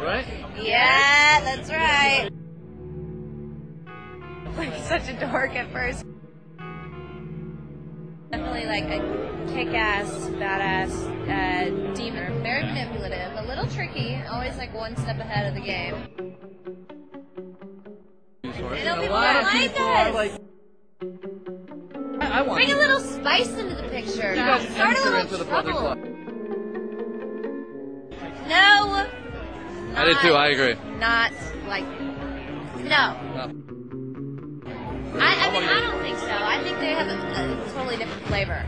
Right? Yeah, that's right. Like such a dork at first. Definitely like a kick-ass, badass uh, demon. Very manipulative, a little tricky, always like one step ahead of the game. Know a lot of people are us. Like. I, I want Bring a little spice into the picture. You guys Start a little into the brother trouble. No. I did too. I agree. Not like. No. No. I, I mean, I don't think so. I think they have a, a totally different flavor.